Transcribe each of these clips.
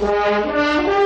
Well,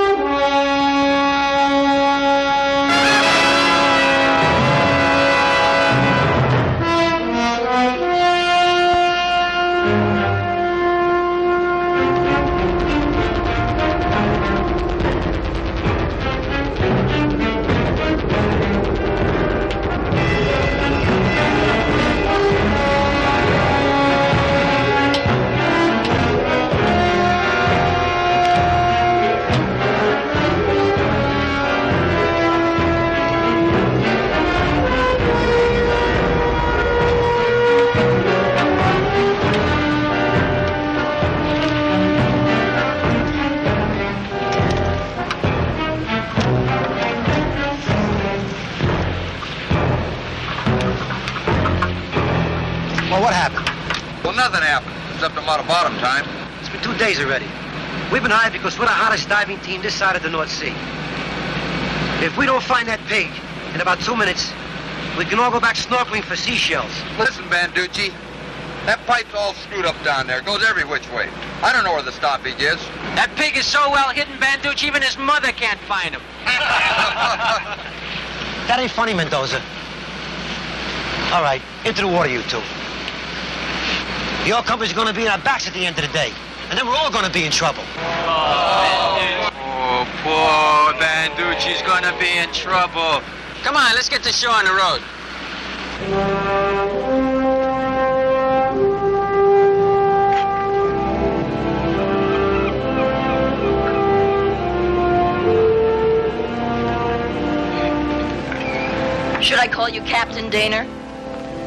We've been hired because we're the hottest diving team this side of the North Sea. If we don't find that pig in about two minutes, we can all go back snorkeling for seashells. Listen, Banducci, that pipe's all screwed up down there. It goes every which way. I don't know where the stoppage is. That pig is so well hidden, Banducci, even his mother can't find him. That ain't funny, Mendoza. All right, into the water, you two. Your company's gonna be in our backs at the end of the day. And then we're all gonna be in trouble. Oh, poor Banducci's gonna be in trouble. Come on, let's get to shore on the road. Should I call you Captain Daner?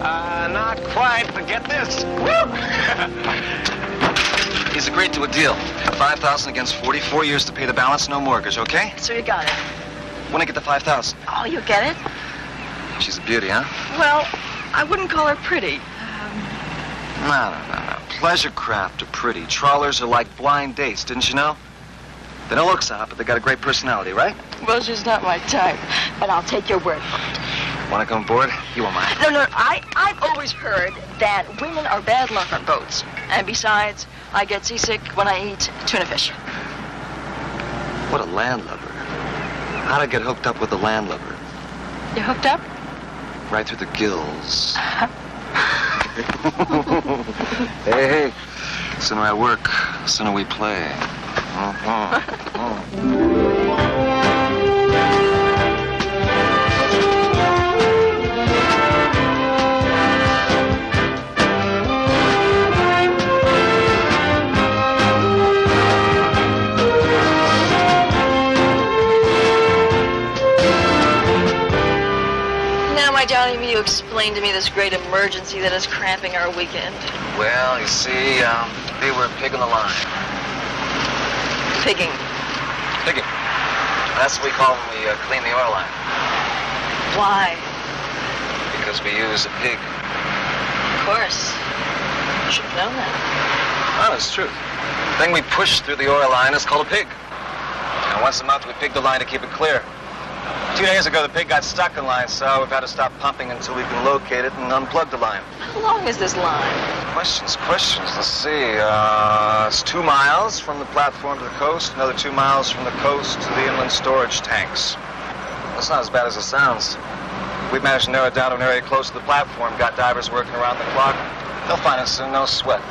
Uh, not quite, but get this. He's agreed to a deal. 5000 against 44 years to pay the balance, no mortgage, okay? So you got it. When I get the 5000 Oh, you get it? She's a beauty, huh? Well, I wouldn't call her pretty. Um, no, no, no, no. Pleasure craft are pretty. Trawlers are like blind dates, didn't you know? They don't look so hot, but they got a great personality, right? Well, she's not my type, but I'll take your word for it. Want to come aboard? You won't mind. No, no, I, I've always heard that women are bad luck on boats. And besides, I get seasick when I eat tuna fish. What a landlubber. How'd I get hooked up with a landlubber? You hooked up? Right through the gills. hey, hey. Sooner I work, sooner we play. Uh-huh. Uh. Explain to me this great emergency that is cramping our weekend? Well, you see, um, they were a pig in the line. Pigging. Pigging. That's what we call when we uh, clean the oil line. Why? Because we use a pig. Of course. You should have known that. Honest truth. The thing we push through the oil line is called a pig. And once a month, we pig the line to keep it clear. Two days ago, the pig got stuck in line, so we've had to stop pumping until we can locate it and unplug the line. How long is this line? Questions, questions. Let's see. Uh, it's two miles from the platform to the coast, another two miles from the coast to the inland storage tanks. That's not as bad as it sounds. We've managed to narrow it down to an area close to the platform, got divers working around the clock. They'll find us soon, no sweat.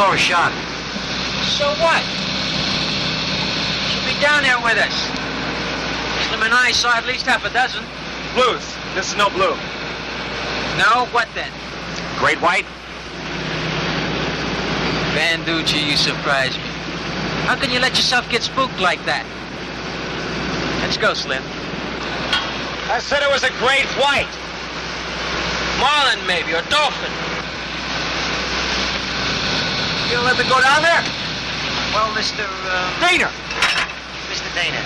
Fella here saw a shot. So what? She'll be down there with us. Slim and I saw at least half a dozen. Blues. This is no blue. No? What then? Great white? Banducci, you surprise me. How can you let yourself get spooked like that? Let's go, Slim. I said it was a great white. Marlin, maybe, or dolphin. You gonna let them go down there? Well, Mr. Uh, Raider. Mr. Dana,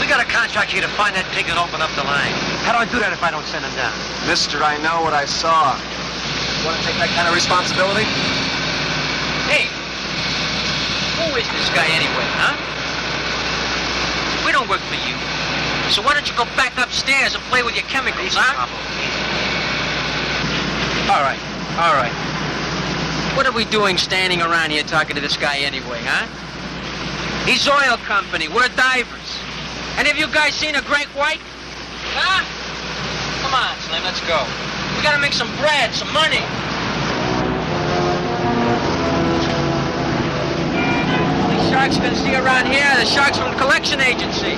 we got a contract here to find that pig and open up the line. How do I do that if I don't send him down? Mister, I know what I saw. You Want to take that kind of responsibility? Hey, who is this guy anyway, huh? We don't work for you. So why don't you go back upstairs and play with your chemicals, huh? All right, all right. What are we doing standing around here talking to this guy anyway, huh? He's oil company. We're divers. Any of you guys seen a great white? Huh? Come on, Slim, let's go. We gotta make some bread, some money. Only sharks you can see around here the sharks from the collection agency.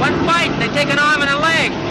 One fight, they take an arm and a leg.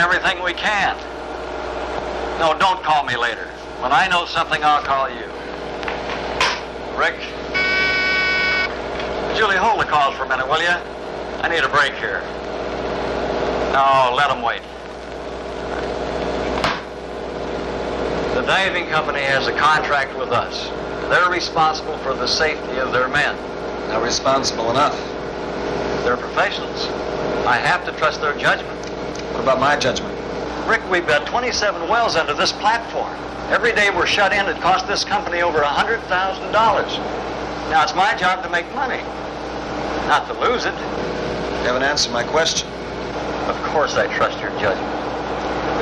Everything we can. No, don't call me later. When I know something, I'll call you. Rick? Julie, hold the calls for a minute, will you? I need a break here. No, let them wait. The diving company has a contract with us. They're responsible for the safety of their men. Not responsible enough. They're professionals. I have to trust their judgment. About my judgment? Rick, we've got 27 wells under this platform. Every day we're shut in, it costs this company over $100,000. Now, it's my job to make money, not to lose it. You haven't answered my question. Of course, I trust your judgment.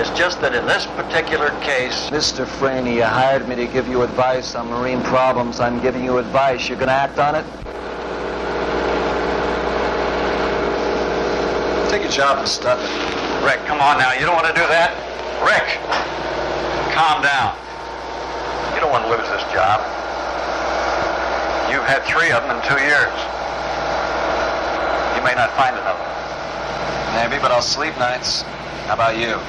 It's just that in this particular case, Mr. Franey, you hired me to give you advice on marine problems. I'm giving you advice. You're gonna act on it? Take your job and stop it. Rick, come on now. You don't want to do that? Rick, calm down. You don't want to lose this job. You've had three of them in two years. You may not find another. Maybe, but I'll sleep nights. How about you?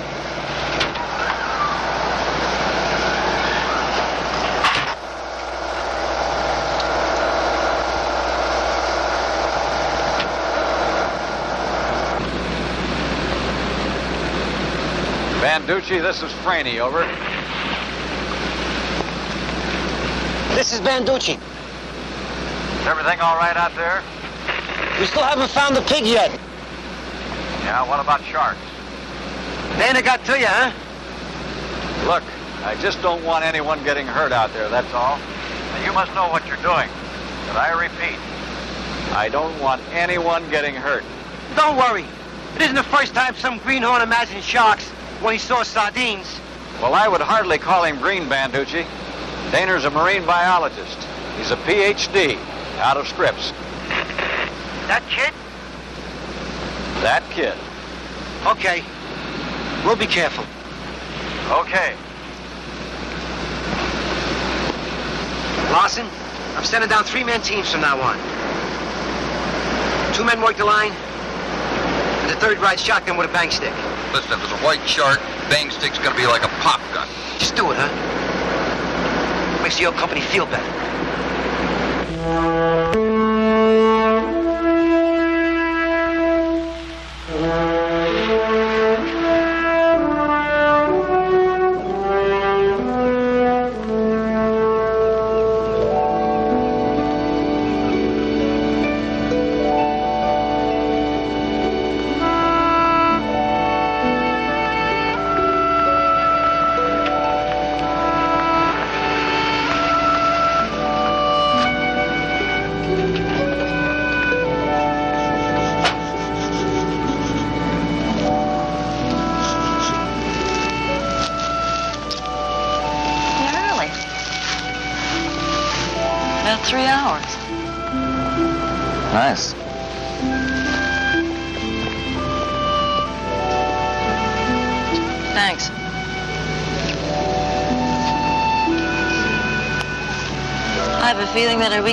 Banducci, this is Franny, over. This is Banducci. Is everything all right out there? We still haven't found the pig yet. Yeah, what about sharks? They ain't got to you, huh? Look, I just don't want anyone getting hurt out there, that's all. Now, you must know what you're doing. But I repeat, I don't want anyone getting hurt. Don't worry. It isn't the first time some greenhorn imagined sharks when he saw sardines. Well, I would hardly call him Green Banducci. Daner's a marine biologist. He's a PhD out of Scripps. That kid? That kid. Okay. We'll be careful. Okay. Larson, I'm sending down three-man teams from now on. Two men work the line, and the third rides shotgun with a bang stick. Listen, if there's a white shark, bang stick's gonna be like a pop gun. Just do it, huh? Makes the company feel better.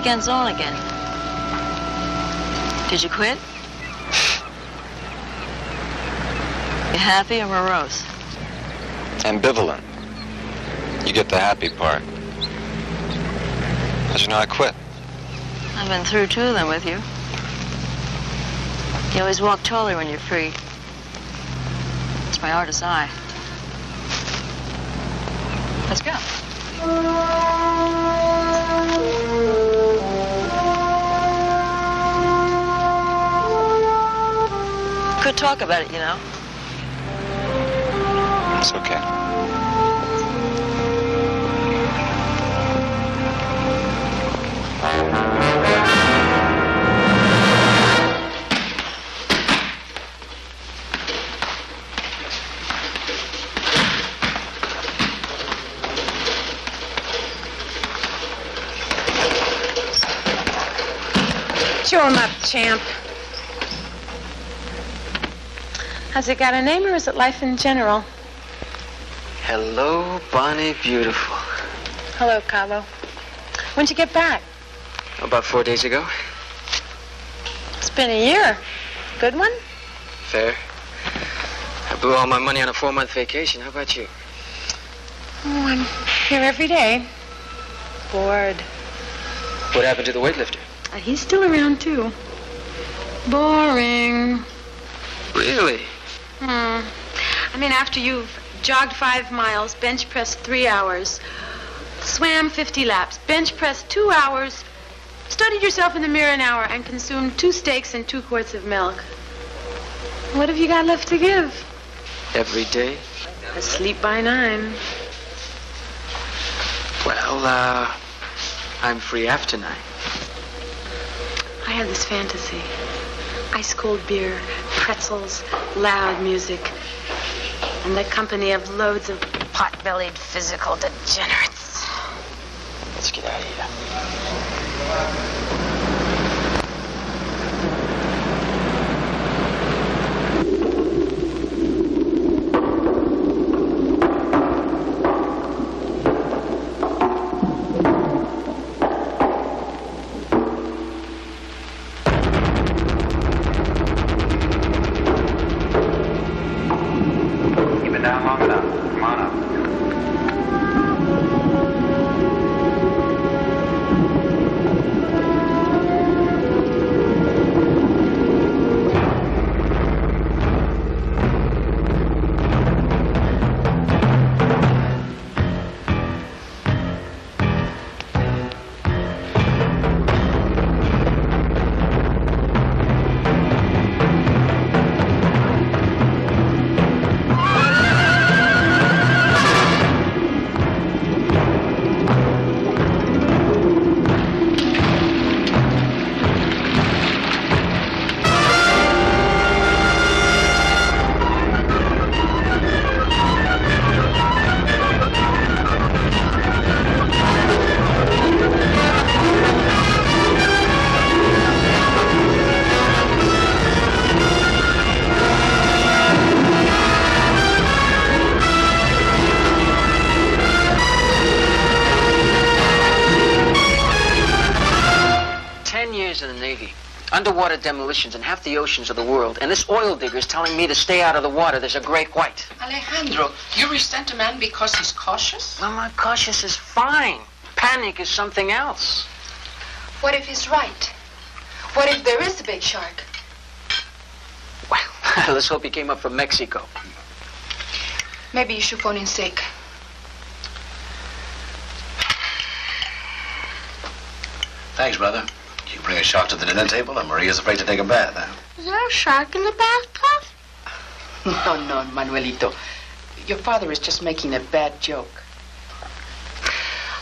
Weekend's on again. Did you quit? You happy or morose? Ambivalent. You get the happy part. As you know, I quit. I've been through two of them with you. You always walk taller when you're free. It's my artist's eye. Let's go. Could talk about it, you know. It's okay. Show him up, champ. Has it got a name or is it life in general? Hello, Bonnie Beautiful. Hello, Carlo. When'd you get back? About four days ago. It's been a year. Good one? Fair. I blew all my money on a four-month vacation. How about you? Oh, I'm here every day. Bored. What happened to the weightlifter? Uh, he's still around, too. Boring. Really? Hmm. I mean, after you've jogged five miles, bench pressed three hours, swam 50 laps, bench pressed two hours, studied yourself in the mirror an hour, and consumed two steaks and two quarts of milk. What have you got left to give? Every day? Asleep by nine. Well, uh, I'm free after nine. I have this fantasy. Ice cold beer, pretzels, loud music, and the company of loads of pot-bellied physical degenerates. Let's get out of here. Underwater demolitions in half the oceans of the world, and this oil digger is telling me to stay out of the water. There's a great white. Alejandro, you resent a man because he's cautious? Well, my cautious is fine. Panic is something else. What if he's right? What if there is a big shark? Well, let's hope he came up from Mexico. Maybe you should phone in sick. Thanks, brother. You bring a shark to the dinner table, and Maria's afraid to take a bath, huh? Is there a shark in the bathtub? No, no, Manuelito. Your father is just making a bad joke.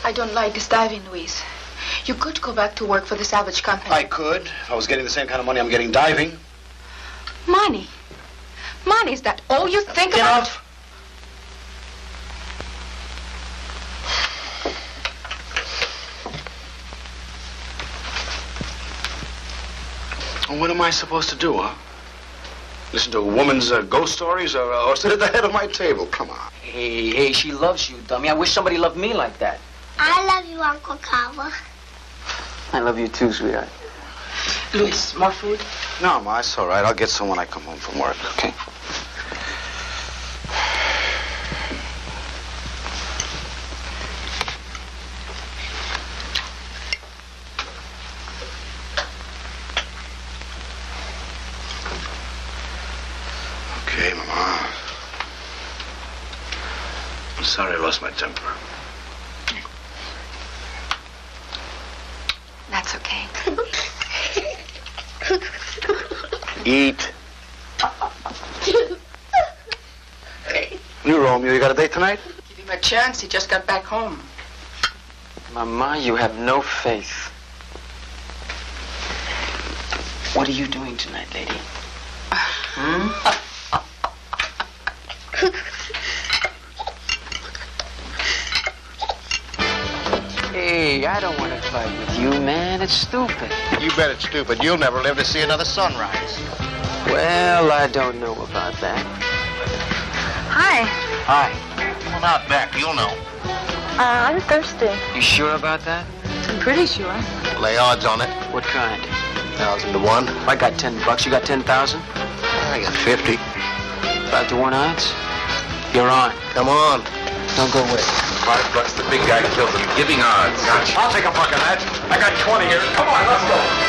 I don't like this diving, Luis. You could go back to work for the salvage company. I could, if I was getting the same kind of money I'm getting diving. Money. Money, is that all you think Get about? off. Well, what am I supposed to do, huh? Listen to a woman's uh, ghost stories or, or sit at the head of my table? Come on. Hey, hey, she loves you, dummy. I wish somebody loved me like that. I love you, Uncle Cava. I love you too, sweetheart. Luis, more food? No, Ma, it's all right. I'll get some when I come home from work, okay? Okay, Mama. I'm sorry I lost my temper. That's okay. Eat. You, Romeo, you got a date tonight? Give him a chance. He just got back home. Mama, you have no faith. What are you doing tonight, lady? Hmm? I don't want to fight with you, man. It's stupid. You bet it's stupid. You'll never live to see another sunrise. Well, I don't know about that. Hi. Hi. Come on out back. You'll know. Uh, I'm thirsty. You sure about that? I'm pretty sure. Lay odds on it. What kind? Thousand to one. I got ten bucks, you got ten thousand? I got fifty. Five to one odds? You're on. Come on. Don't go away. Five bucks, the big guy kills him. Giving odds. I'll take a buck of that. I got 20 here. Come on, let's go.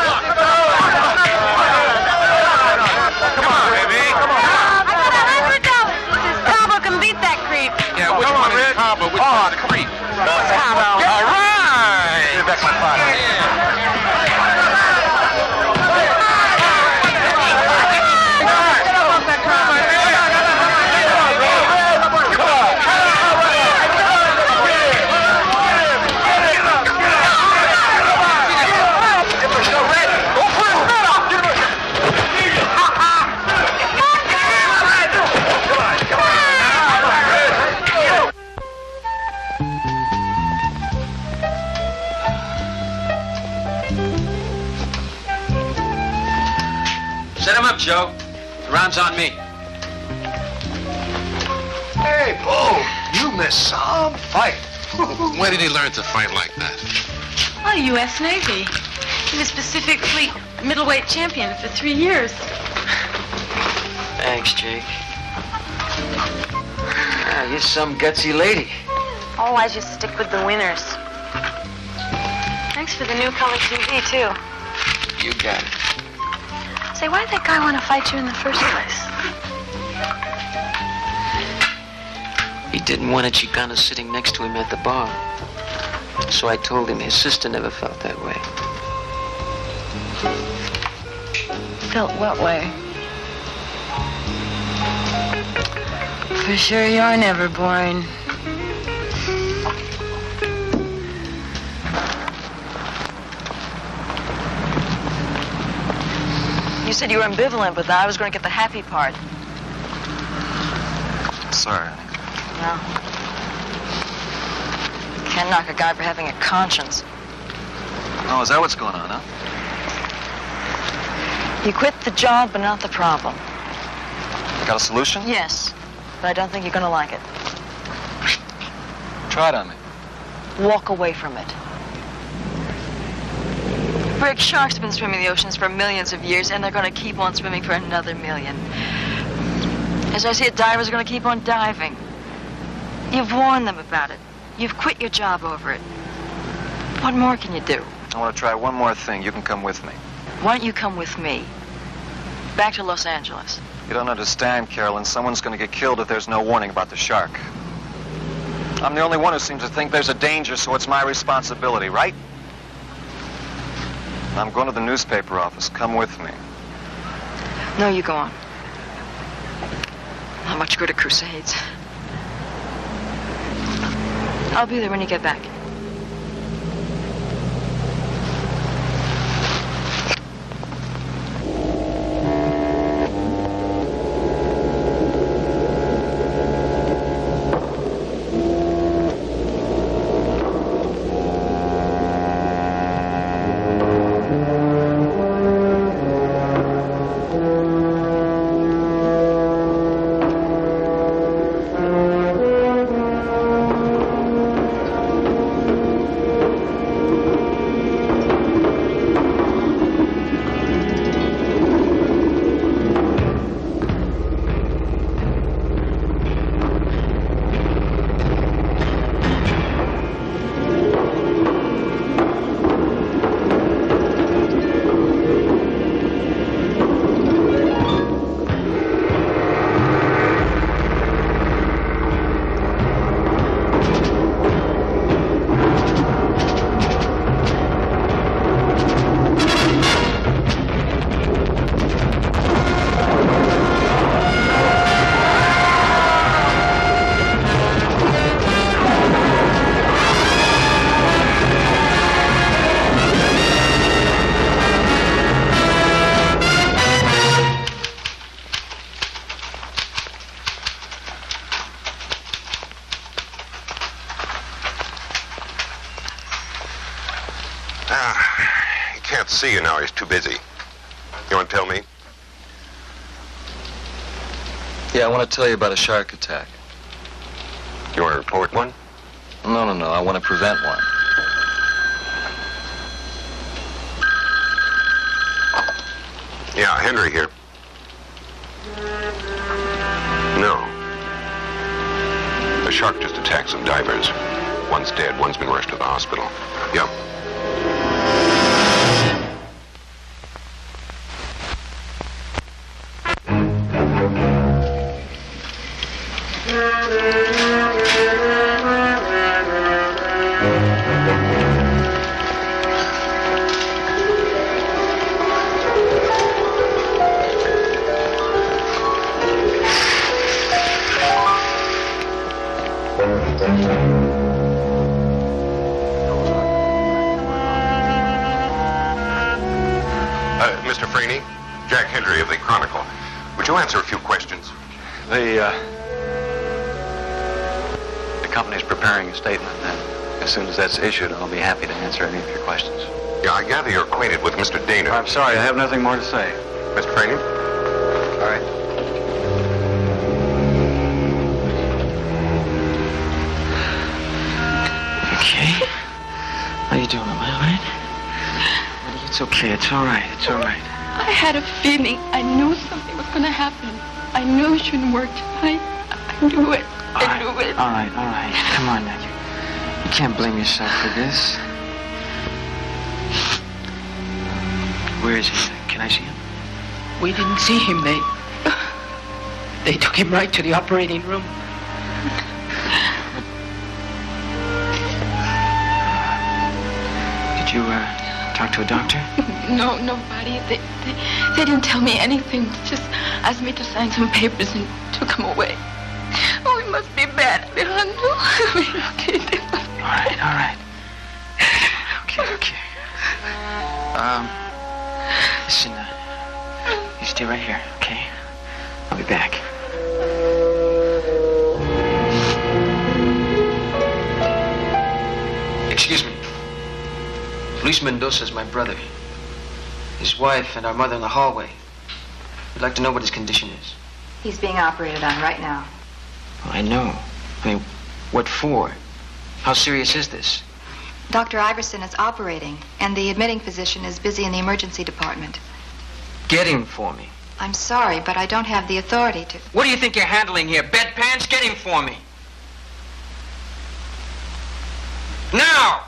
The on me. Hey, Bo, you missed some fight. Where did he learn to fight like that? Oh, U.S. Navy. He was Pacific Fleet middleweight champion for three years. Thanks, Jake. Ah, you're some gutsy lady. Always you stick with the winners. Thanks for the new color TV, too. You got it. Say, why did that guy want to fight you in the first place? He didn't want a Chicana sitting next to him at the bar. So I told him his sister never felt that way. Felt what way? For sure you're never boring. Said you were ambivalent, but I was going to get the happy part. Sorry. No. Can't knock a guy for having a conscience. Oh, is that what's going on, huh? You quit the job, but not the problem. Got a solution? Yes, but I don't think you're going to like it. Try it on me. Walk away from it. Brig sharks have been swimming the oceans for millions of years, and they're going to keep on swimming for another million. As I see it, divers are going to keep on diving. You've warned them about it. You've quit your job over it. What more can you do? I want to try one more thing. You can come with me. Why don't you come with me? Back to Los Angeles. You don't understand, Carolyn. Someone's going to get killed if there's no warning about the shark. I'm the only one who seems to think there's a danger, so it's my responsibility, right? I'm going to the newspaper office. Come with me. No, you go on. Not much good at crusades. I'll be there when you get back. Yeah, I want to tell you about a shark attack. You want to report one? No, no, no. I want to prevent one. Yeah, Henry here. No. The shark just attacked some divers. One's dead, one's been rushed to the hospital. Yep. As that's issued, I'll be happy to answer any of your questions. Yeah, I gather you're acquainted with Mr. Dana. I'm sorry, I have nothing more to say. Mr. Franey? All right. Okay. How you doing? Am I all right? Buddy, It's okay. It's all right. It's all right. I had a feeling. I knew something was going to happen. I knew it shouldn't work tonight. I knew it. All I right. knew it. All right. All right. Come on now. You, you can't blame yourself for this. Where is he? Can I see him? We didn't see him. They. They took him right to the operating room. Did you uh, talk to a doctor? No, nobody. They, they, they didn't tell me anything. Just asked me to sign some papers and took him away. Luis Mendoza's my brother. His wife and our mother in the hallway. We'd like to know what his condition is. He's being operated on right now. I know. I mean, what for? How serious is this? Dr. Iverson is operating, and the admitting physician is busy in the emergency department. Get him for me. I'm sorry, but I don't have the authority to. What do you think you're handling here? Bedpans? Get him for me. Now!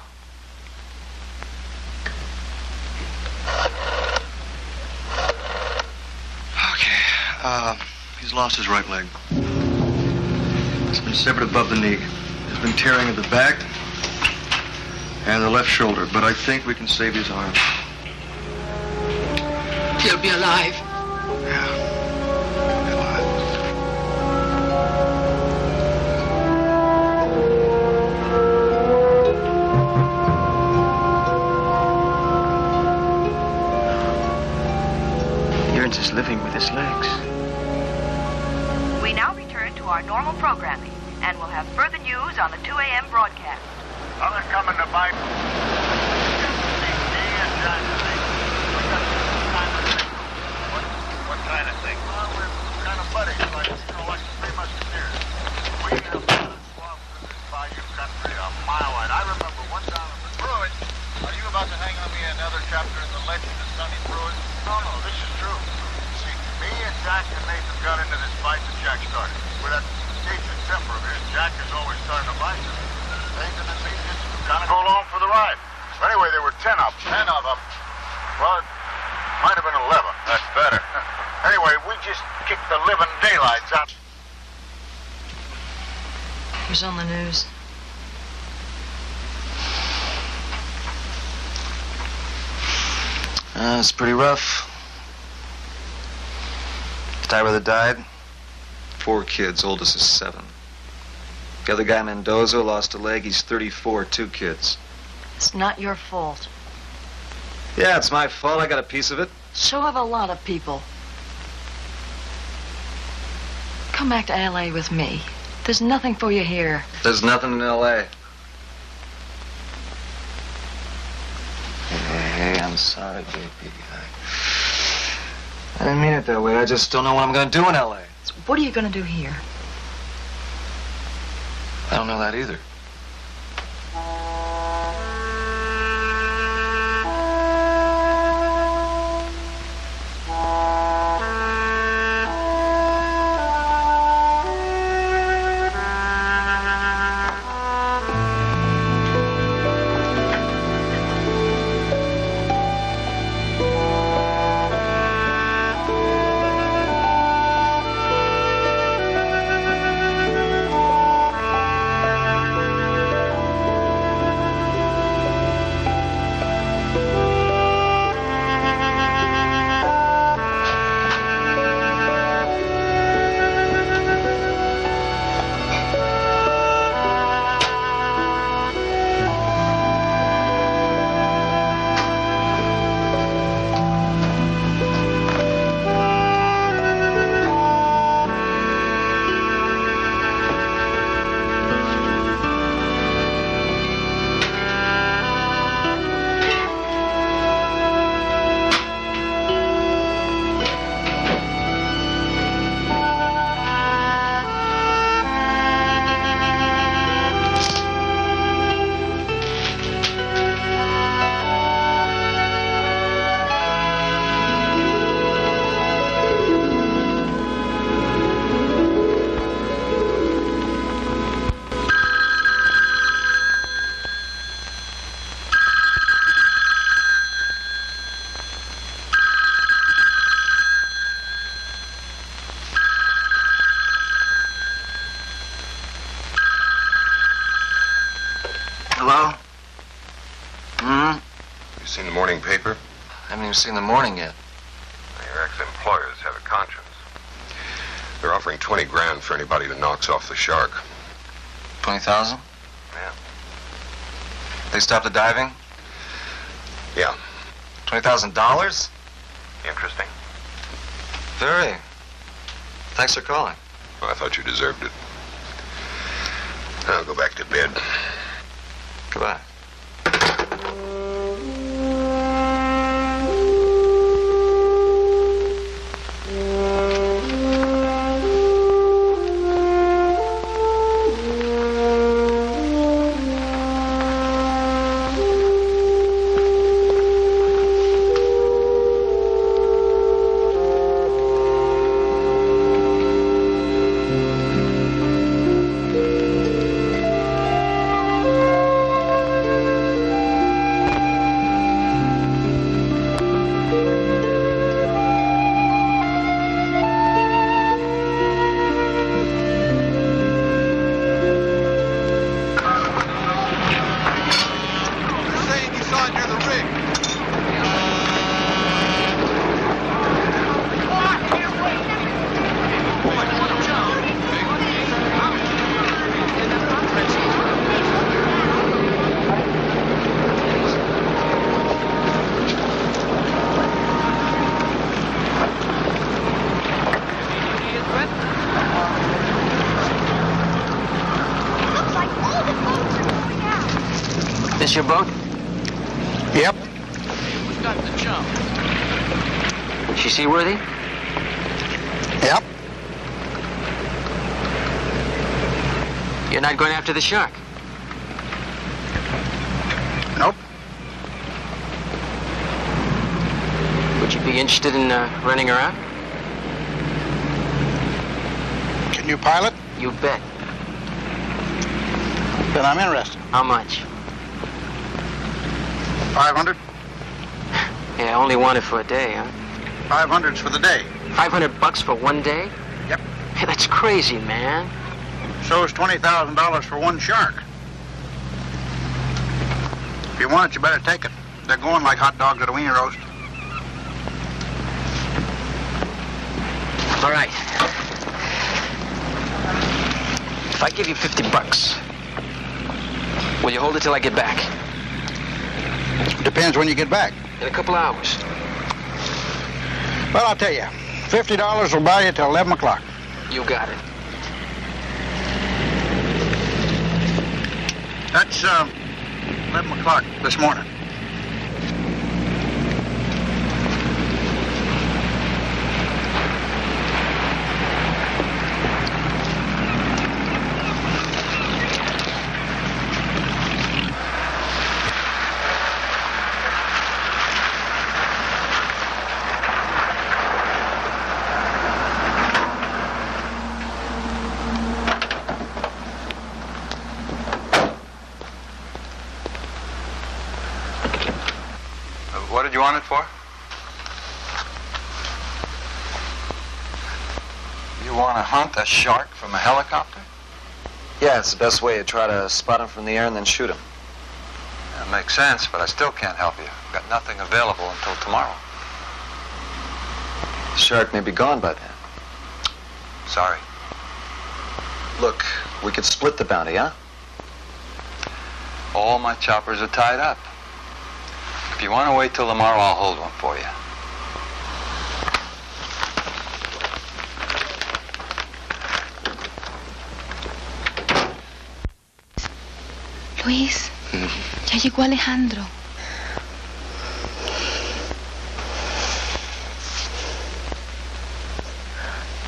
Okay. Uh, he's lost his right leg. It's been severed above the knee. There's been tearing of the back and the left shoulder, but I think we can save his arm. He'll be alive. Living with his legs. We now return to our normal programming, and we'll have further news on the 2 a.m. broadcast. Others coming to buy. What kind of thing? Well, we're kind of buddies, like, you know, like the three musketeers. We have uh, swamps in this bayou country a mile wide. I remember one time in the Pruitt. Are you about to hang on me another chapter in the legend of Sonny Pruitt? No, no, this is true. See, me and Jack and Nathan got into this fight that Jack started. With that decent temper of his, Jack is always starting to fight. Nathan and me just kind of go along for the ride. But anyway, there were ten of them. Ten of them. Well, it might have been eleven. That's better. anyway, we just kicked the living daylights out. Who's on the news? Uh, it's pretty rough. Diver that died, four kids, oldest is seven. The other guy, Mendoza, lost a leg. He's 34, two kids. It's not your fault. Yeah, it's my fault. I got a piece of it. So have a lot of people. Come back to L.A. with me. There's nothing for you here. There's nothing in L.A. Hey, hey, I'm sorry, JP. I, I didn't mean it that way. I just don't know what I'm going to do in L.A. What are you going to do here? I don't know that either. Hello? Hmm? You seen the morning paper? I haven't even seen the morning yet. Your ex-employers have a conscience. They're offering 20 grand for anybody that knocks off the shark. 20,000? Yeah. They stopped the diving? Yeah. $20,000? Interesting. Very. Thanks for calling. Well, I thought you deserved it. I'll go back to bed. Goodbye. After the shark? Nope. Would you be interested in uh, renting her out? Can you pilot? You bet. Then I'm interested. How much? 500? Yeah, I only want it for a day, huh? 500's for the day. 500 bucks for one day? Yep. Hey, that's crazy, man. So is $20,000 for one shark. If you want it, you better take it. They're going like hot dogs at a wiener roast. All right. If I give you 50 bucks, will you hold it till I get back? Depends when you get back. In a couple hours. Well, I'll tell you. $50 will buy you till 11 o'clock. You got it. That's, uh, 11 o'clock this morning. What did you want it for? You want to hunt a shark from a helicopter? Yeah, it's the best way to try to spot him from the air and then shoot him. That makes sense, but I still can't help you. I've got nothing available until tomorrow. The shark may be gone by then. Sorry. Look, we could split the bounty, huh? All my choppers are tied up. If you want to wait till tomorrow, I'll hold one for you. Luis, mm. ya llegó Alejandro.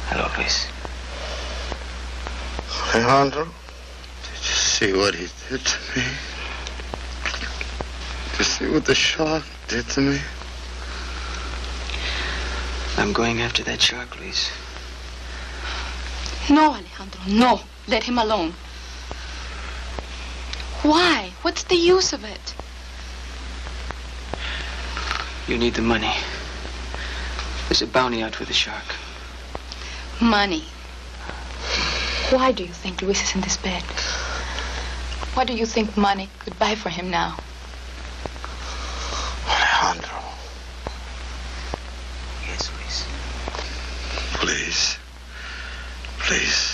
Hello, Luis. Alejandro, did you see what he did to me? Did you see what the shark did to me? I'm going after that shark, Luis. No, Alejandro, no. Let him alone. Why? What's the use of it? You need the money. There's a bounty out for the shark. Money. Why do you think Luis is in this bed? What do you think money could buy for him now? Alejandro, Yes, Luis. please. Please.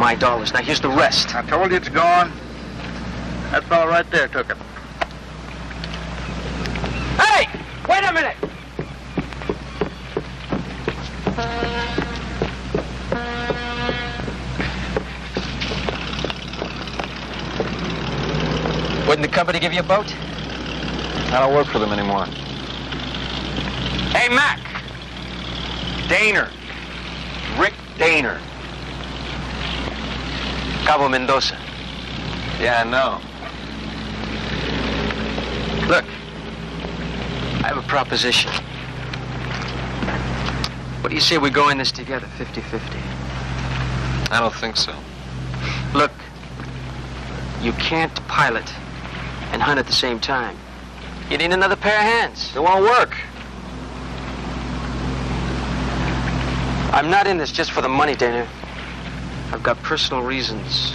My dollars. Now here's the rest. I told you it's gone. That fellow right there took it. Hey! Wait a minute! Wouldn't the company give you a boat? I don't work for them anymore. Hey, Mac! Daner. Rick Daner. Cabo Mendoza. Yeah, I know. Look, I have a proposition. What do you say we go in this together, 50-50? I don't think so. Look, you can't pilot and hunt at the same time. You need another pair of hands. It won't work. I'm not in this just for the money, Dana. I've got personal reasons.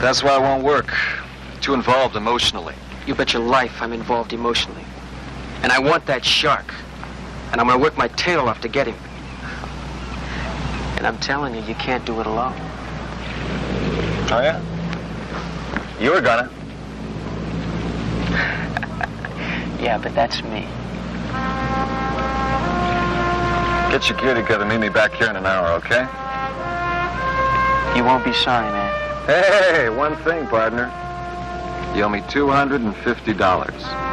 That's why it won't work. Too involved emotionally. You bet your life I'm involved emotionally. And I want that shark. And I'm gonna work my tail off to get him. And I'm telling you, you can't do it alone. Oh, yeah? You were gonna. Yeah, but that's me. Get your gear together. Meet me back here in an hour, okay? You won't be sorry, man. Hey, one thing, partner. You owe me $250.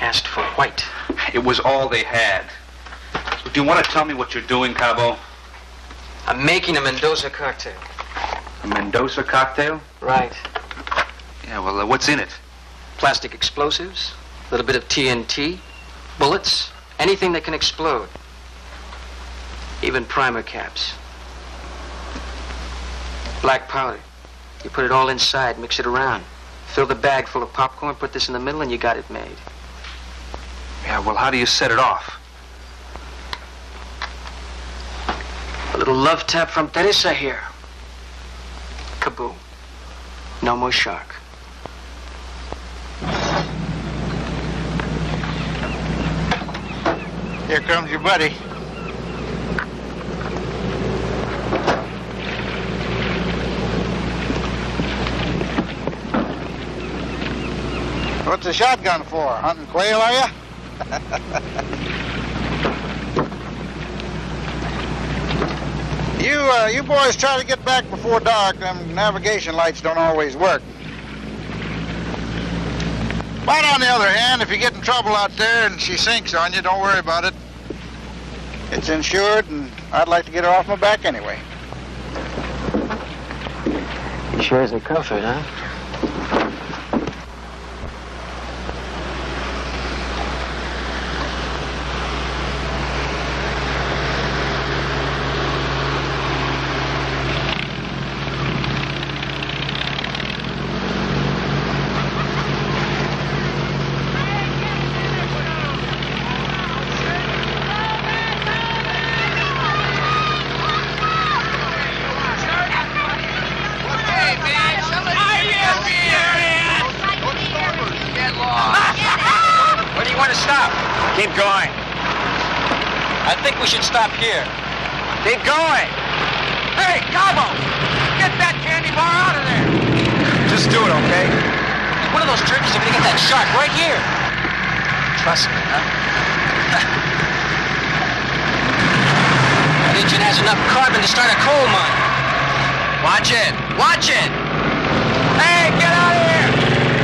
Asked for white. It was all they had. So do you want to tell me what you're doing, Cabo? I'm making a Mendoza cocktail. A Mendoza cocktail? Right. Yeah, well, uh, what's in it? Plastic explosives, a little bit of TNT, bullets, anything that can explode. Even primer caps. Black powder. You put it all inside, mix it around. Fill the bag full of popcorn, put this in the middle, and you got it made. Yeah, well, how do you set it off? A little love tap from Teresa here. Kaboom. No more shark. Here comes your buddy. What's the shotgun for? Hunting quail, are you? you, uh, you boys try to get back before dark. Them navigation lights don't always work. But on the other hand, if you get in trouble out there and she sinks on you, don't worry about it. It's insured, and I'd like to get her off my back anyway. Sure is a comfort, huh? Where do you want to stop? Keep going. I think we should stop here. Keep going. Hey, Cabo! Get that candy bar out of there! Just do it, okay? One of those turkeys are gonna get that shark right here. Trust me, huh? That engine has enough carbon to start a coal mine. Watch it. Watch it. Hey, get out of here.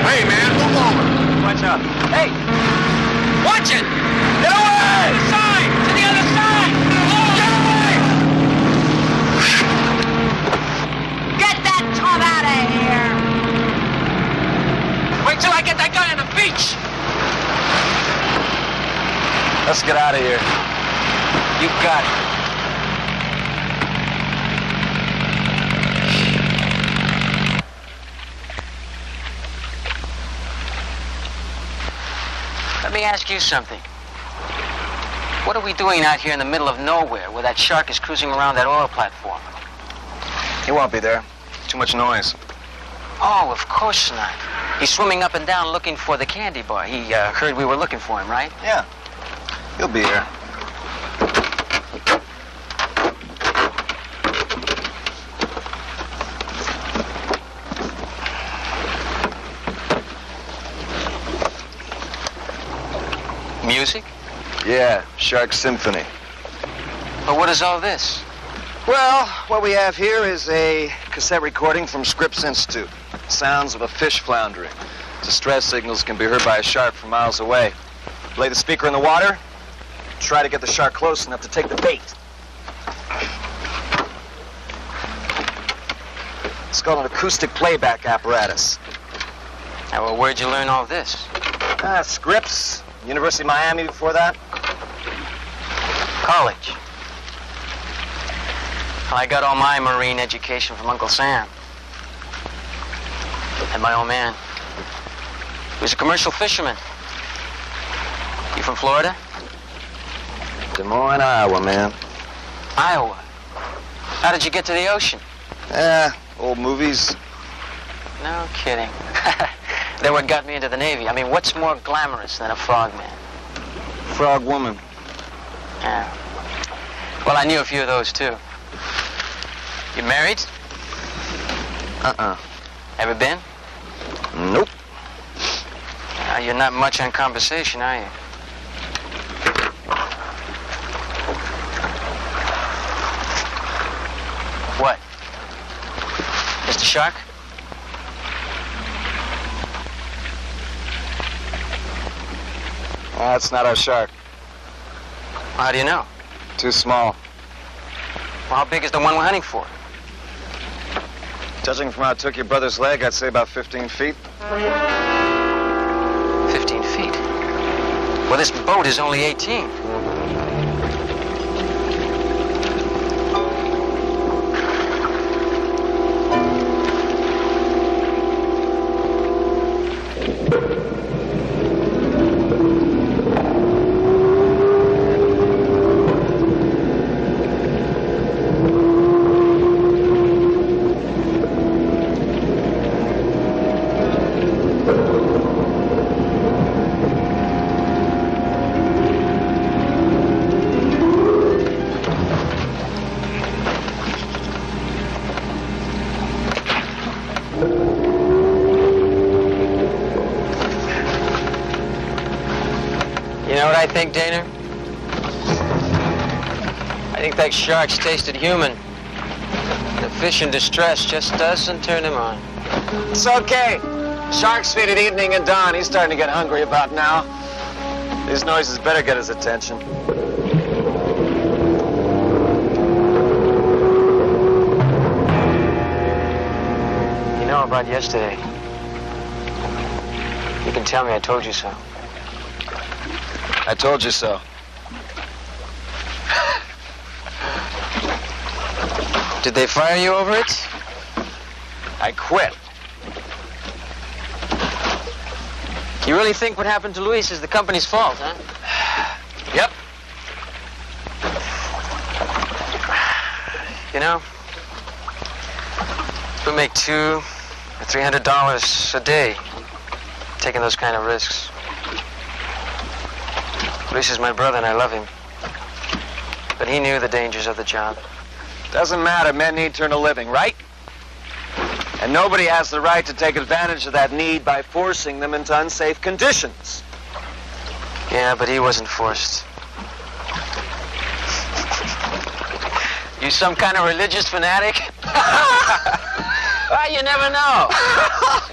Hey, man, move over. What's up? Hey, watch it. Get away. Side. To the other side. Get away. Get that tub out of here! Wait till I get that guy on the beach. Let's get out of here. You got it. Let me ask you something. What are we doing out here in the middle of nowhere where that shark is cruising around that oil platform? He won't be there. Too much noise. Oh, of course not. He's swimming up and down looking for the candy bar. He uh, heard we were looking for him, right? Yeah. He'll be here. Music? Yeah, Shark Symphony. But what is all this? Well, what we have here is a cassette recording from Scripps Institute. Sounds of a fish floundering. Distress signals can be heard by a shark from miles away. Lay the speaker in the water. Try to get the shark close enough to take the bait. It's called an acoustic playback apparatus. Now, well, where'd you learn all this? Ah, Scripps. University of Miami before that. College. I got all my marine education from Uncle Sam. And my old man. He was a commercial fisherman. You from Florida? Des Moines, Iowa, man. Iowa. How did you get to the ocean? Eh, old movies. No kidding. They're what got me into the Navy. I mean, what's more glamorous than a frogman? Frog woman. Yeah. Well, I knew a few of those, too. You married? Uh-uh. Ever been? Nope. Uh, you're not much on conversation, are you? What? Mr. Shark? Ah, That's not our shark. How do you know? Too small. Well, how big is the one we're hunting for? Judging from how it took your brother's leg, I'd say about 15 feet. 15 feet. Well, this boat is only 18. Think, Daner? I think that shark's tasted human. The fish in distress just doesn't turn him on. It's okay. Sharks feed at evening and dawn. He's starting to get hungry about now. These noises better get his attention. You know about yesterday. You can tell me I told you so. I told you so. Did they fire you over it? I quit. You really think what happened to Luis is the company's fault, huh? Yep. You know, we make two or three hundred dollars a day taking those kind of risks. Luis is my brother and I love him. But he knew the dangers of the job. Doesn't matter. Men need to earn a living, right? And nobody has the right to take advantage of that need by forcing them into unsafe conditions. Yeah, but he wasn't forced. You some kind of religious fanatic? well, you never know.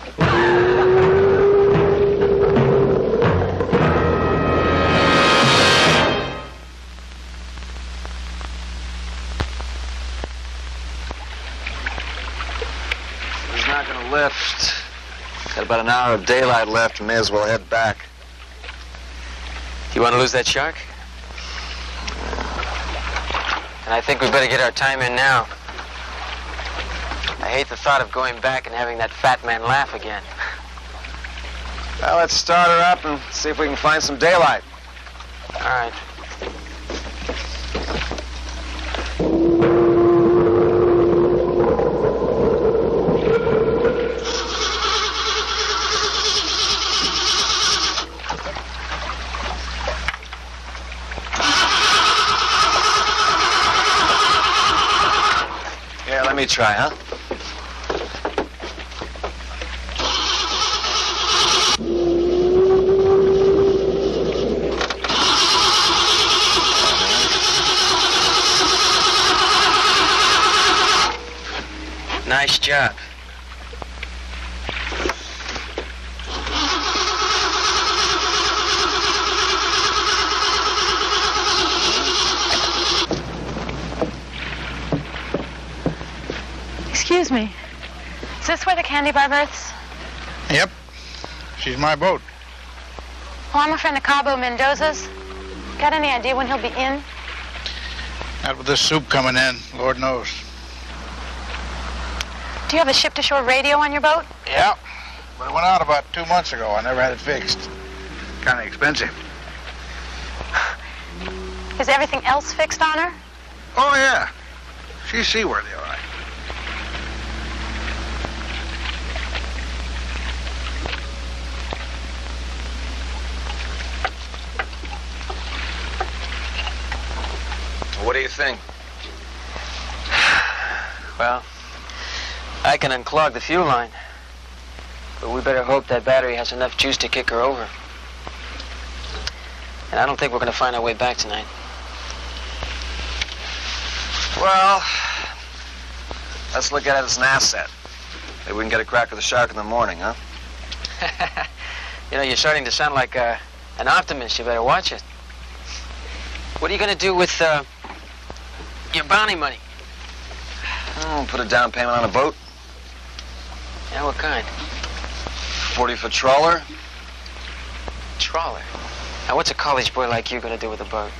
Not. Got about an hour of daylight left. May as well head back. You want to lose that shark? And I think we better get our time in now. I hate the thought of going back and having that fat man laugh again. Well, let's start her up and see if we can find some daylight. All right. Try, huh? Nice job. Excuse me. Is this where the candy bar berths? Yep. She's my boat. Well, I'm a friend of Cabo Mendoza's. Got any idea when he'll be in? Not with this soup coming in, Lord knows. Do you have a ship-to-shore radio on your boat? Yeah. But it went out about two months ago. I never had it fixed. Kind of expensive. Is everything else fixed on her? Oh, yeah. She's seaworthy, all right. What do you think? Well, I can unclog the fuel line. But we better hope that battery has enough juice to kick her over. And I don't think we're going to find our way back tonight. Well, let's look at it as an asset. Maybe we can get a crack of the shark in the morning, huh? You know, you're starting to sound like uh, an optimist. You better watch it. What are you going to do with uh, your bounty money? Oh, put a down payment on a boat. Yeah, what kind? 40 foot trawler. Trawler. Now, what's a college boy like you going to do with a boat?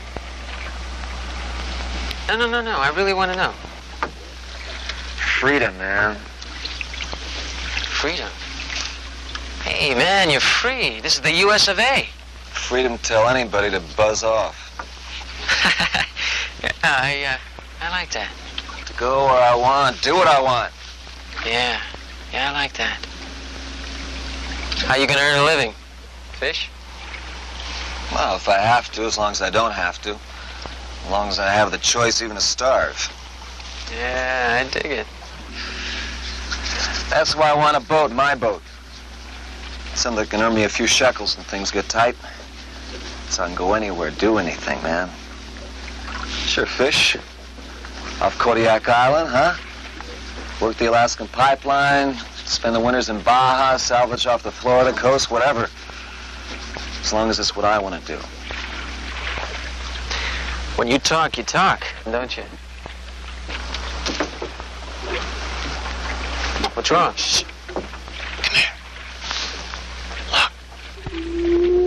No, no, no, no. I really want to know. Freedom, man. Freedom. Hey, man, you're free. This is the U.S. of A. Freedom to tell anybody to buzz off. I, uh, I like that. To go where I want, do what I want. Yeah, yeah, I like that. How you gonna earn a living? Fish? Well, if I have to, as long as I don't have to. As long as I have the choice even to starve. Yeah, I dig it. That's why I want a boat, my boat. Something that can earn me a few shekels when things get tight. So I can go anywhere, do anything, man. Sure, fish. Off Kodiak Island, huh? Work the Alaskan pipeline, spend the winters in Baja, salvage off the Florida coast, whatever. As long as it's what I want to do. When you talk, you talk, don't you? What's wrong? Shh. Listen.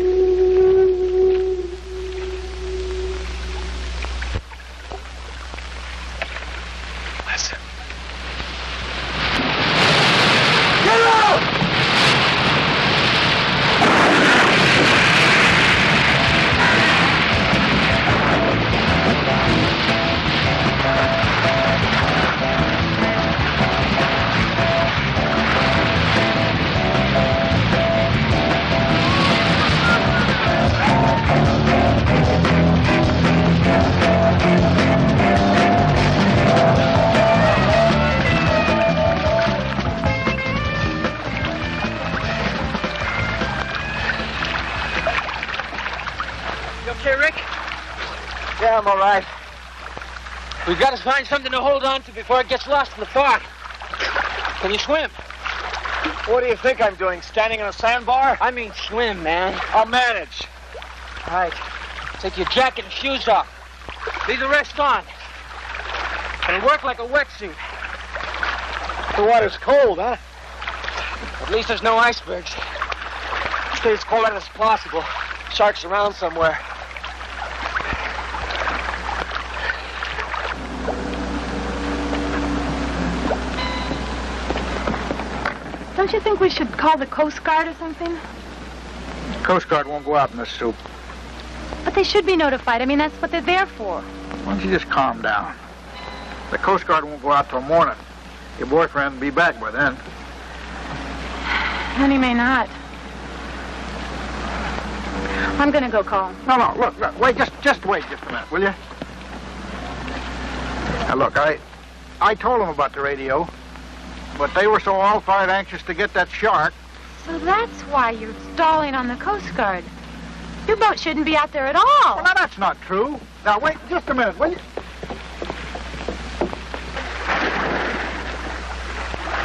Find something to hold on to before it gets lost in the fog. Can you swim? What do you think I'm doing? Standing on a sandbar? I mean swim, man. I'll manage. All right. Take your jacket and shoes off. Leave the rest on. And work like a wetsuit. The water's cold, huh? At least there's no icebergs. Stay as cold as possible. Sharks around somewhere. Don't you think we should call the Coast Guard or something? The Coast Guard won't go out in this soup. But they should be notified. I mean, that's what they're there for. Why don't you just calm down? The Coast Guard won't go out till morning. Your boyfriend will be back by then. And he may not. I'm gonna go call him. No, no, look, look, wait, just, just wait just a minute, will you? Now, look, I, I told him about the radio, but they were so all-fired anxious to get that shark. So that's why you're stalling on the Coast Guard. Your boat shouldn't be out there at all. Well, now, that's not true. Now, wait just a minute, will you?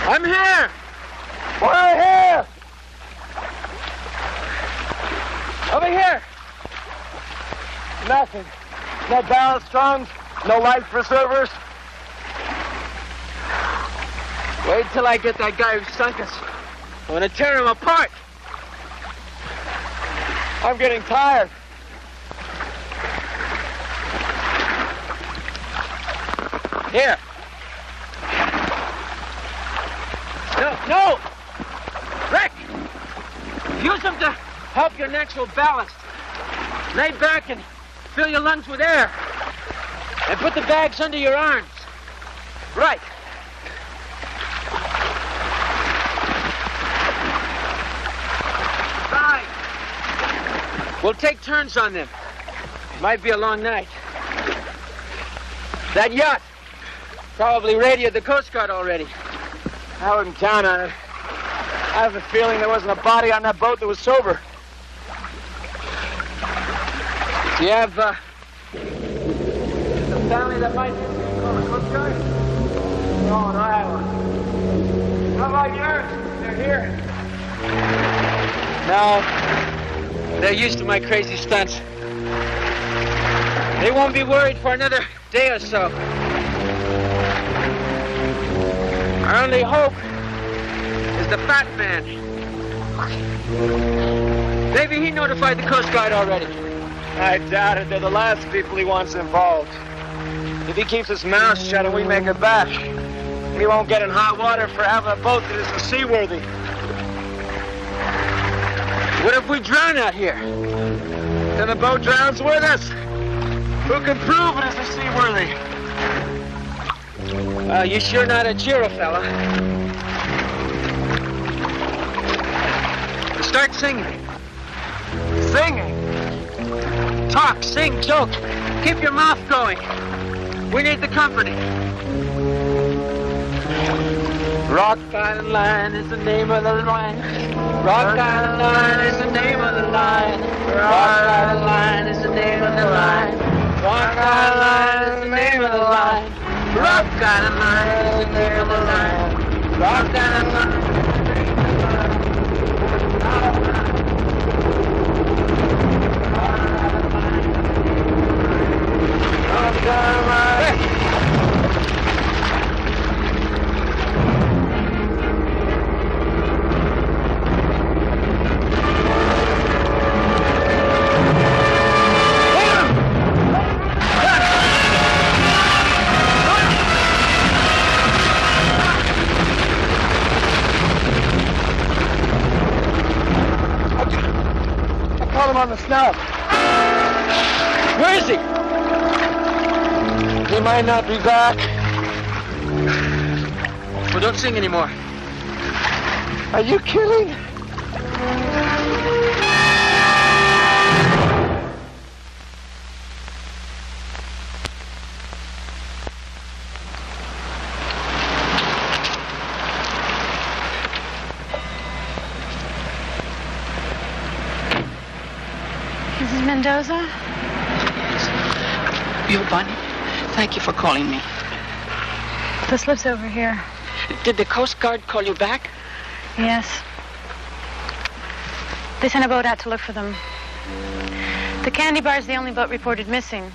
I'm here. We're here. Over here. Nothing. No ballast drums. No life preservers. Wait till I get that guy who sunk us. I'm gonna tear him apart. I'm getting tired. Here. No, no! Rick! Use them to help your natural ballast. Lay back and fill your lungs with air. And put the bags under your arms. Right. Right. We'll take turns on them. Might be a long night. That yacht probably radioed the Coast Guard already. I wouldn't count on it. I have a feeling there wasn't a body on that boat that was sober. Do you have, uh, a family that might call the Coast Guard? No, no, I haven't. How about yours? They're here. No. They're used to my crazy stunts. They won't be worried for another day or so. Our only hope is the fat man. Maybe he notified the Coast Guard already. I doubt it. They're the last people he wants involved. If he keeps his mouth shut and we make it back, we won't get in hot water for having a boat that isn't seaworthy. What if we drown out here? Then the boat drowns with us. Who can prove it isn't seaworthy? You're sure not a cheerer, fella. Start singing. Singing? Talk, sing, joke. Keep your mouth going. We need the company. Rock Island Line is the name of the line. Rock Island Line is the name of the line. Rock Island Line is the name of the line. Rock Island Line is the name of the line. Rock Island Line is the name of the line. Rock Island Line. Rock Island Line. Caught him on the snout. Where is he? He might not be back. Well, don't sing anymore. Are you kidding? Mendoza? You, Bunny? Thank you for calling me. The slip's over here. Did the Coast Guard call you back? Yes. They sent a boat out to look for them. The Candy bar is the only boat reported missing.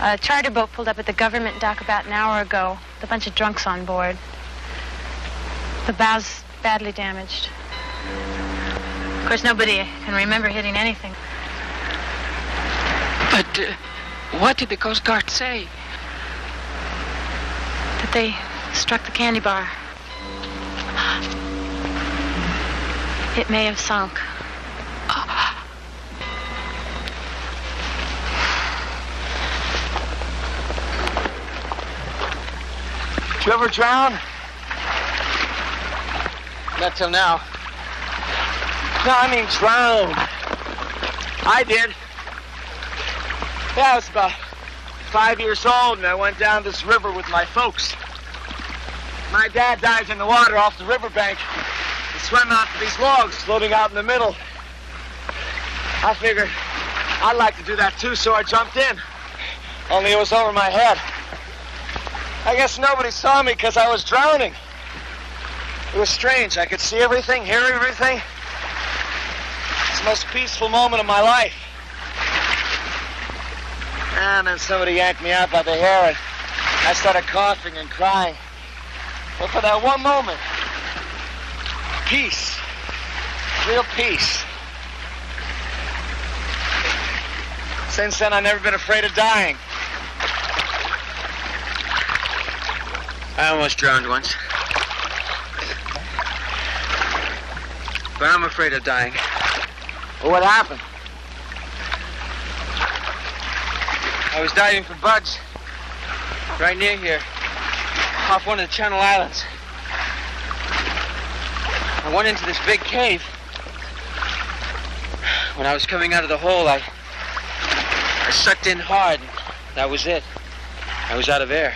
A charter boat pulled up at the government dock about an hour ago with a bunch of drunks on board. The bow's badly damaged. Of course, nobody can remember hitting anything. But uh, what did the Coast Guard say? That they struck the candy bar. It may have sunk. Did you ever drown? Not till now. No, I mean drown. I did. Yeah, I was about five years old, and I went down this river with my folks. My dad dived in the water off the riverbank and swam out to these logs floating out in the middle. I figured I'd like to do that too, so I jumped in. Only it was over my head. I guess nobody saw me because I was drowning. It was strange. I could see everything, hear everything. It's the most peaceful moment of my life. And then somebody yanked me out by the hair, and I started coughing and crying. But for that one moment, peace, real peace. Since then, I've never been afraid of dying. I almost drowned once. But I'm afraid of dying. Well, what happened? I was diving for bugs. Right near here. Off one of the Channel Islands. I went into this big cave. When I was coming out of the hole, I. I sucked in hard. That was it. I was out of air.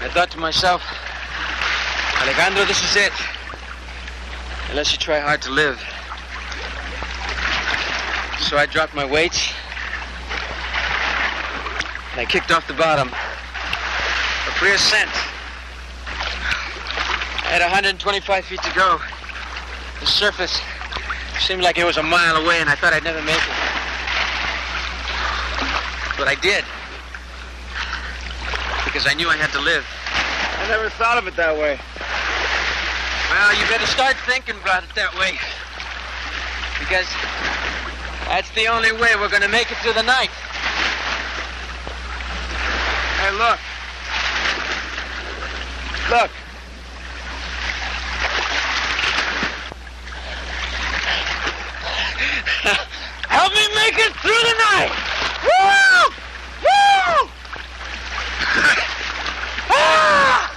I thought to myself, Alejandro, this is it. Unless you try hard to live. So I dropped my weights. And I kicked off the bottom. A free ascent. I had 125 feet to go. The surface seemed like it was a mile away, and I thought I'd never make it. But I did. Because I knew I had to live. I never thought of it that way. Well, you better start thinking about it that way. Because that's the only way we're going to make it through the night. Hey, look. Look. Help me make it through the night! Woo! Woo! ah!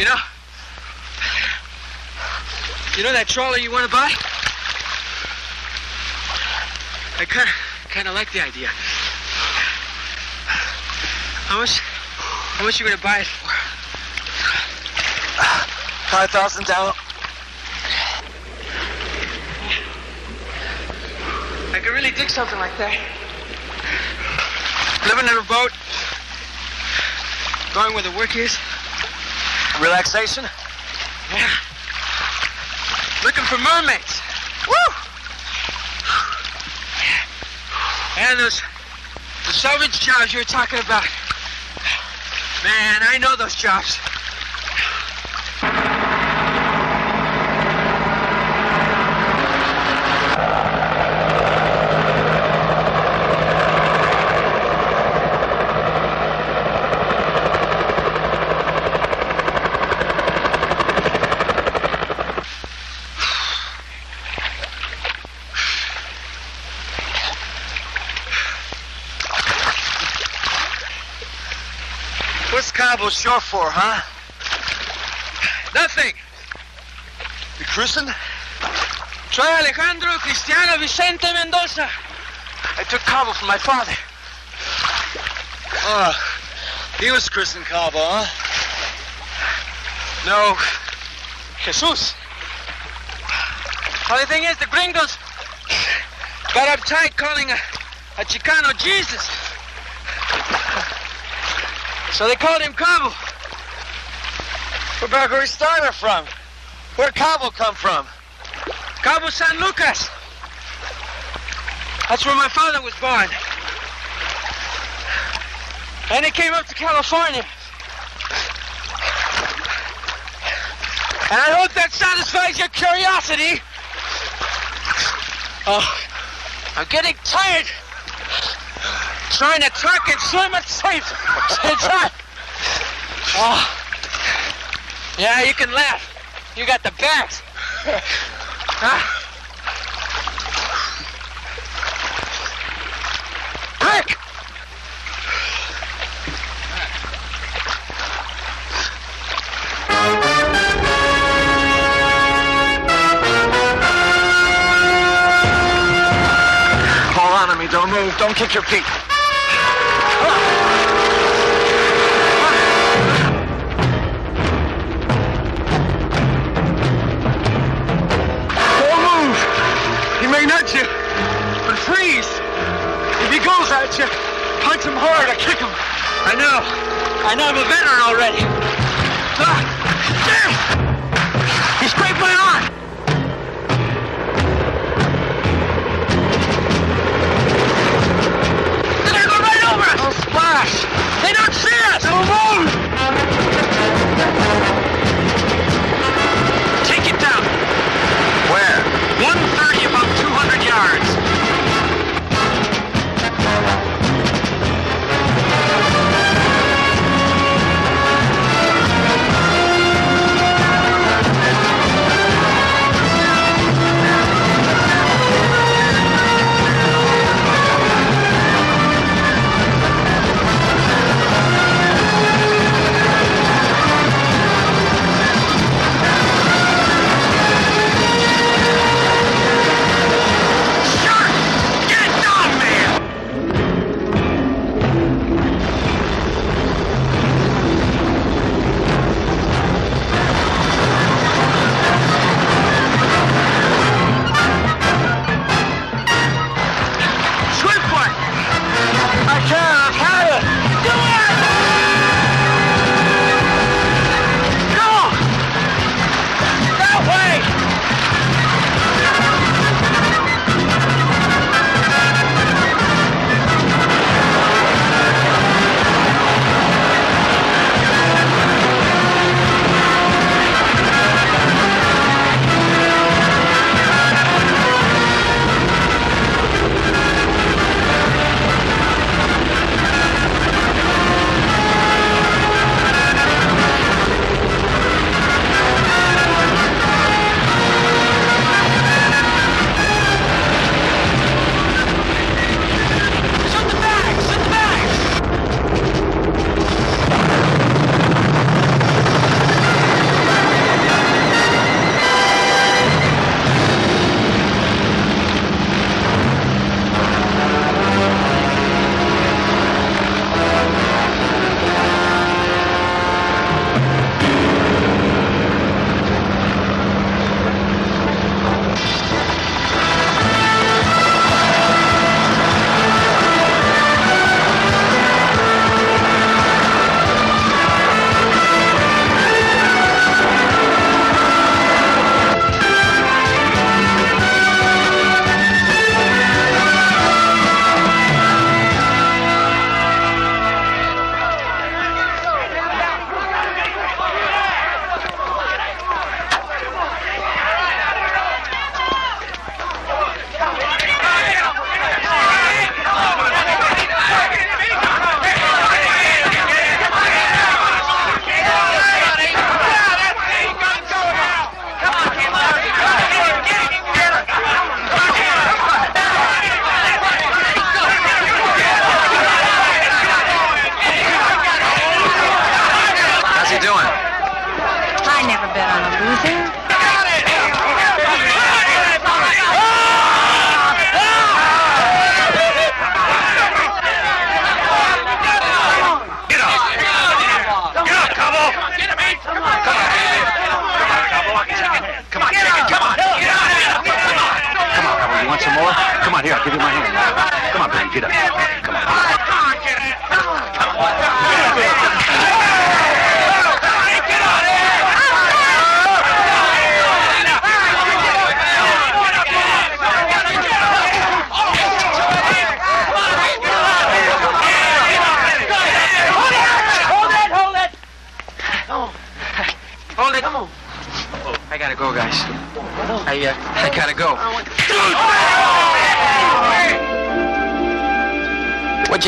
You know, you know that trawler you want to buy? I kind of, kind of like the idea. How much, how much you gonna buy it for? Five thousand dollars. I could really dig something like that. Living in a boat, going where the work is. Relaxation? For mermaids. Woo! And those the salvage jobs you were talking about. Man, I know those jobs. What's short for, huh? Nothing. You christened? Soy Alejandro Cristiano Vicente Mendoza. I took Cabo from my father. Oh, he was christened Cabo, huh? No. Jesus. Only thing is, the gringos got uptight calling a, a Chicano Jesus. So they called him Cabo. We're back where we started from. Where'd Cabo come from? Cabo San Lucas. That's where my father was born. And he came up to California. And I hope that satisfies your curiosity. Oh, I'm getting tired. Trying to truck and swim at safe. It's hot. Oh. Yeah, you can laugh. You got the bags. Huh? Rick! Hold on to me. Don't move. Don't kick your feet. I know I'm a veteran already. Ah, damn!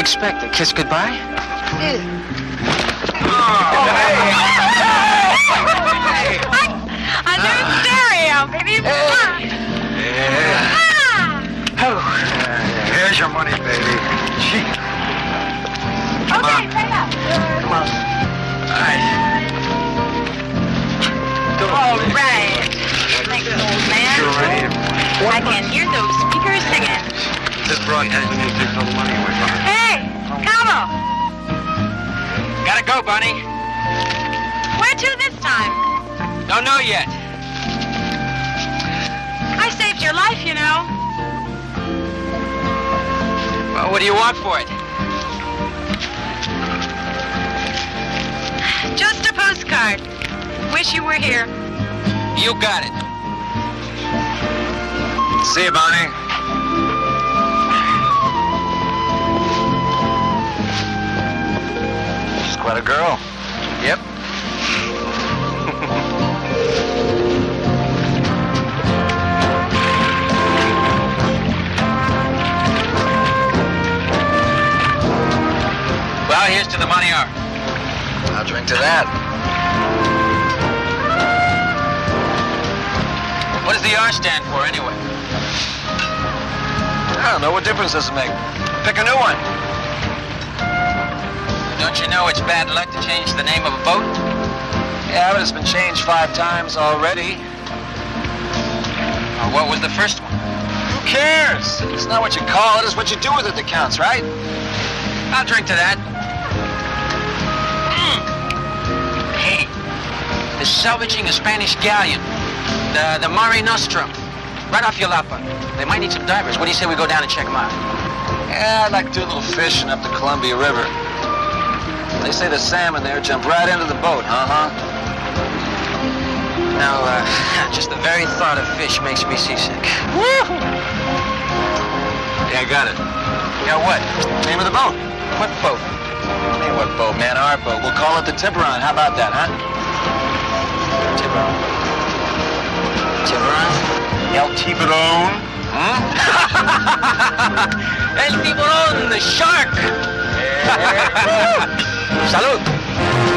Expect? A kiss goodbye? A new stereo, baby. Here's your money, baby. Gee. Come on. Come on. All right. Thanks, old man. I can hear those speakers singing. This broadcasting news takes all the money away from it. Hey, Cabo, Gotta go, Bunny. where to this time? Don't know yet. I saved your life, you know. Well, what do you want for it? Just a postcard. Wish you were here. You got it. See you, Bonnie. Quite a girl. Yep. well, here's to the money R. I'll drink to that. What does the R stand for, anyway? I don't know. What difference does it make? Pick a new one. Don't you know it's bad luck to change the name of a boat? Yeah, but it's been changed five times already. Or what was the first one? Who cares? It's not what you call it, it's what you do with it that counts, right? I'll drink to that. Mm. Hey, they're salvaging a Spanish galleon, the, the Mare Nostrum, right off Yelapa. They might need some divers. What do you say we go down and check them out? Yeah, I'd like to do a little fishing up the Columbia River. They say the salmon there jump right into the boat, uh huh? Now, uh, just the very thought of fish makes me seasick. Woo! Yeah, I got it. Yeah, what? Name of the boat. What boat? Hey, what boat, man? Our boat. We'll call it the Tiburon. How about that, huh? Tiburon. Tiburon? El Tiburon. Hmm? El tiburón, the shark. ¡Salud!